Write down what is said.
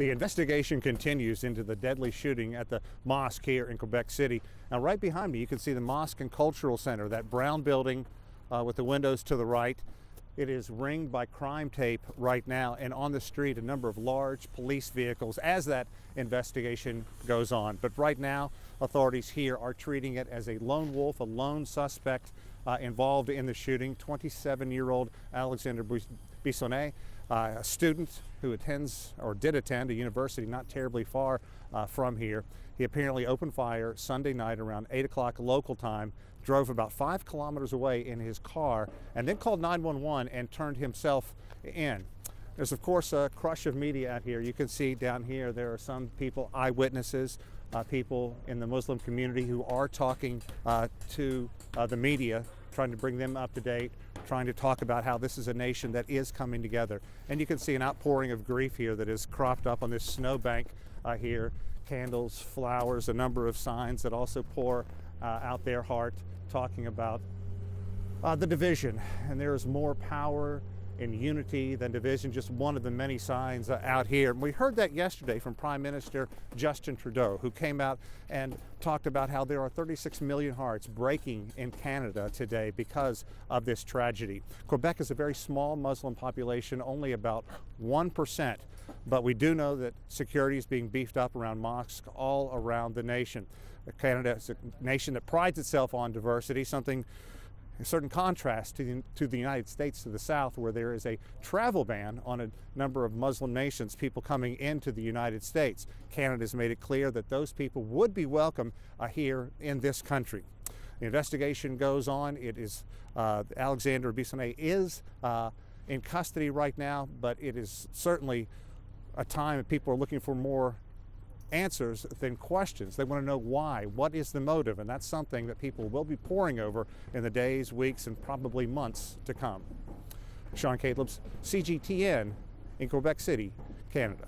The investigation continues into the deadly shooting at the mosque here in Quebec City. Now, right behind me, you can see the Mosque and Cultural Center, that brown building uh, with the windows to the right. It is ringed by crime tape right now, and on the street, a number of large police vehicles as that investigation goes on. But right now, authorities here are treating it as a lone wolf, a lone suspect uh, involved in the shooting 27 year old Alexandre Bissonnette, uh, a student who attends or did attend a university not terribly far uh, from here. He apparently opened fire Sunday night around 8 o'clock local time, drove about five kilometers away in his car, and then called 911 and turned himself in. There's, of course, a crush of media out here. You can see down here there are some people, eyewitnesses, uh, people in the Muslim community who are talking uh, to uh, the media, trying to bring them up to date, trying to talk about how this is a nation that is coming together. And you can see an outpouring of grief here that is cropped up on this snowbank uh, here. Candles, flowers, a number of signs that also pour uh, out their heart, talking about uh, the division. And there is more power in unity than division, just one of the many signs uh, out here. And we heard that yesterday from Prime Minister Justin Trudeau, who came out and talked about how there are 36 million hearts breaking in Canada today because of this tragedy. Quebec is a very small Muslim population, only about 1%, but we do know that security is being beefed up around mosques all around the nation. Canada is a nation that prides itself on diversity, something a certain contrast to the, to the United States to the south, where there is a travel ban on a number of Muslim nations, people coming into the United States. Canada has made it clear that those people would be welcome uh, here in this country. The investigation goes on. It is uh, Alexandre Bissonnette is uh, in custody right now, but it is certainly a time that people are looking for more answers than questions. They want to know why. What is the motive? And that's something that people will be poring over in the days, weeks, and probably months to come. Sean Callebs CGTN in Quebec City, Canada.